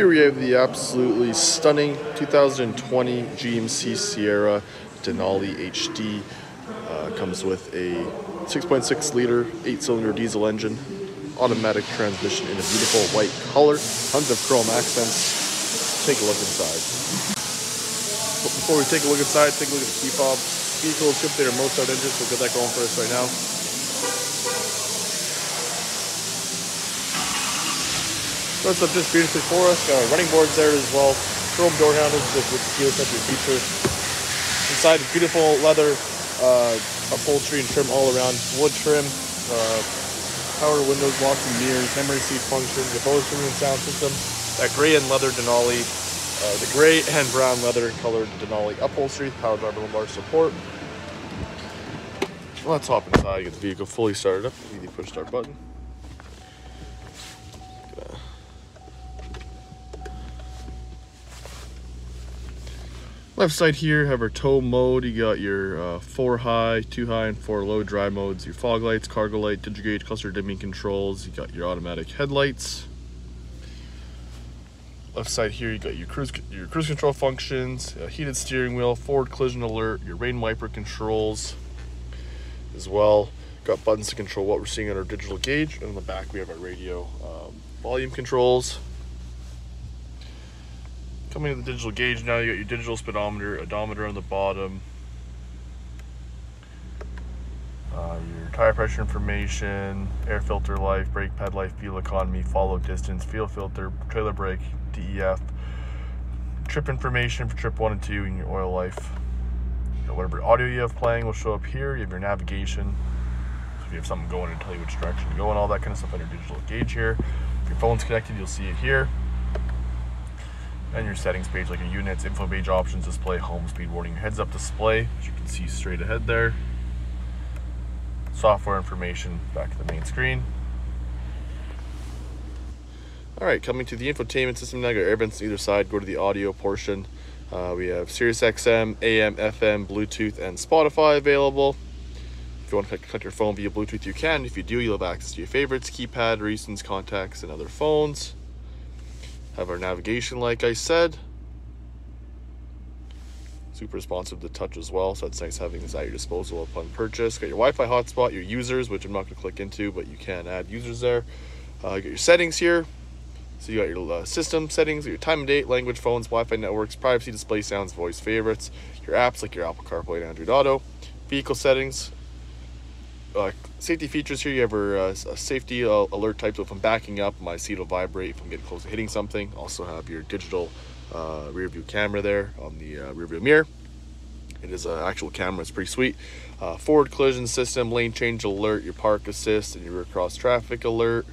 Here we have the absolutely stunning 2020 GMC Sierra Denali HD. Uh, comes with a 6.6 liter, 8 cylinder diesel engine, automatic transmission in a beautiful white color, tons of chrome accents. Take a look inside. But before we take a look inside, take a look at the key fob. Vehicle equipped with a Mozart engine, so we'll get that going for us right now. Starts up just beautifully for us. Got our running boards there as well. Chrome door handles with, with the entry feature. Inside, beautiful leather uh, upholstery and trim all around. Wood trim, uh, power windows, locks and mirrors, memory seat functions, the Bose premium sound system. That gray and leather Denali, uh, the gray and brown leather colored Denali upholstery, power driver lumbar support. Let's hop inside, get the vehicle fully started up. Easy push start button. Left side here have our tow mode. You got your uh, four high, two high, and four low drive modes. Your fog lights, cargo light, digigauge, cluster dimming controls. You got your automatic headlights. Left side here, you got your cruise your cruise control functions, heated steering wheel, forward collision alert, your rain wiper controls as well. Got buttons to control what we're seeing on our digital gauge. And on the back, we have our radio um, volume controls. Coming to the digital gauge now, you got your digital speedometer, odometer on the bottom, uh, your tire pressure information, air filter life, brake pad life, fuel economy, follow distance, fuel filter, trailer brake, DEF, trip information for trip one and two, and your oil life. You whatever audio you have playing will show up here. You have your navigation. So if you have something going, it'll tell you which direction to go and all that kind of stuff on your digital gauge here. If your phone's connected, you'll see it here and your settings page like your units, info page options display, home speed warning, heads up display, as you can see straight ahead there. Software information back to the main screen. All right, coming to the infotainment system now, got air vents on either side. Go to the audio portion. Uh, we have Sirius XM, AM, FM, Bluetooth, and Spotify available. If you want to connect your phone via Bluetooth, you can. If you do, you'll have access to your favorites, keypad, recents, contacts, and other phones. Have our navigation, like I said. Super responsive to touch as well, so it's nice having this at your disposal upon purchase. Got your Wi-Fi hotspot, your users, which I'm not going to click into, but you can add users there. Uh, got your settings here. So you got your uh, system settings, your time and date, language, phones, Wi-Fi networks, privacy, display sounds, voice favorites, your apps like your Apple CarPlay and Android Auto, vehicle settings, uh, safety features here, you have a, uh, a safety uh, alert type. So if I'm backing up, my seat will vibrate if I'm getting close to hitting something. Also have your digital uh, rear view camera there on the uh, rear view mirror. It is an actual camera, it's pretty sweet. Uh, forward collision system, lane change alert, your park assist, and your rear cross traffic alert.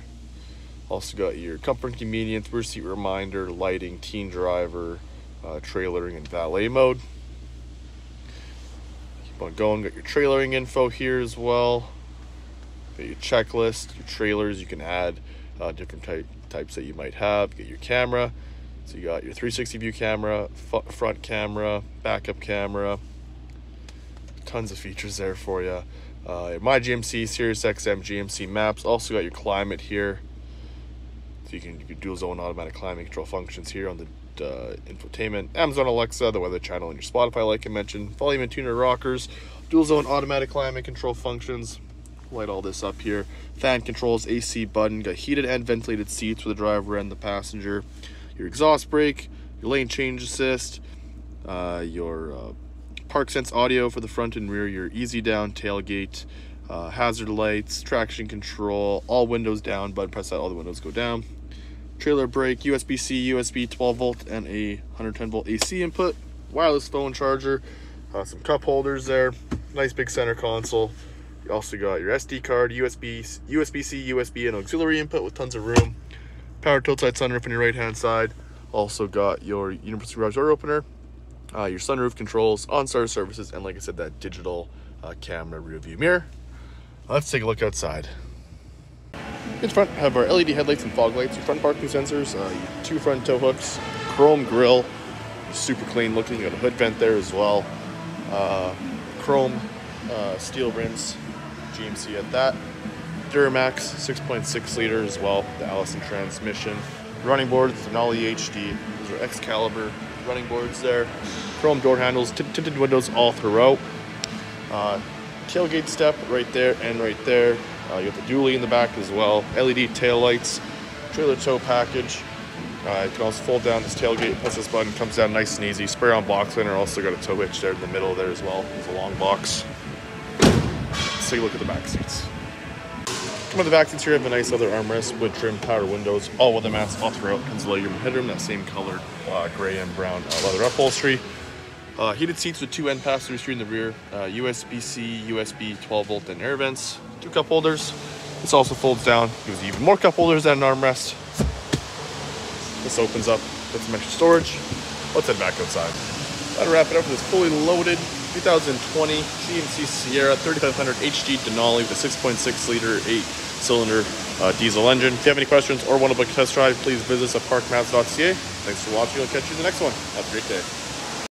Also got your comfort and convenience, rear seat reminder, lighting, teen driver, uh, trailering, and valet mode. Keep on going, got your trailering info here as well your checklist, your trailers. You can add uh, different type, types that you might have. Get your camera. So you got your 360 view camera, front camera, backup camera. Tons of features there for you. Uh, my GMC, Sirius XM, GMC maps. Also got your climate here. So you can, you can dual zone automatic climate control functions here on the uh, infotainment, Amazon Alexa, the weather channel, and your Spotify, like I mentioned, volume and tuner rockers, dual zone automatic climate control functions, light all this up here. Fan controls, AC button, got heated and ventilated seats for the driver and the passenger. Your exhaust brake, your lane change assist, uh, your uh, park sense audio for the front and rear, your easy down tailgate, uh, hazard lights, traction control, all windows down, button press that, all the windows go down. Trailer brake, USB-C, USB 12 volt, and a 110 volt AC input. Wireless phone charger, uh, some cup holders there, nice big center console. You also got your SD card, USB, USB-C, USB, and auxiliary input with tons of room. Power tilt side sunroof on your right-hand side. Also got your universal garage door opener, uh, your sunroof controls, OnStar services, and like I said, that digital uh, camera rear view mirror. Let's take a look outside. In front, have our LED headlights and fog lights, front parking sensors, uh, two front tow hooks, chrome grille, super clean looking. You got a hood vent there as well. Uh, chrome uh, steel rims GMC at that. Duramax 6.6 liter as well, the Allison transmission. Running boards, Denali HD. Those are Excalibur running boards there. Chrome door handles, tinted windows all throughout. Uh, tailgate step right there and right there. Uh, you got the dually in the back as well. LED tail lights, trailer tow package. Uh, you can also fold down this tailgate, press this button, comes down nice and easy. Spray on box liner, also got a tow hitch there in the middle there as well. There's a long box. Let's take a look at the back seats. Come on the back seats here, you have a nice leather armrest with trim power windows, all weather mats all throughout. The legroom headroom, that same colored uh, gray and brown uh, leather upholstery. Uh, heated seats with two end pass-throughs in the rear, uh, USB-C, USB 12 volt and air vents, two cup holders. This also folds down, gives you even more cup holders and an armrest. This opens up, with some extra storage. Let's head back outside. That'll wrap it up with this fully loaded 2020 GMC Sierra 3500 HD Denali with a 6.6 liter, 8 cylinder uh, diesel engine. If you have any questions or want to book a test drive, please visit us at parkmazda.ca. Thanks for watching. I'll catch you in the next one. Have a great day.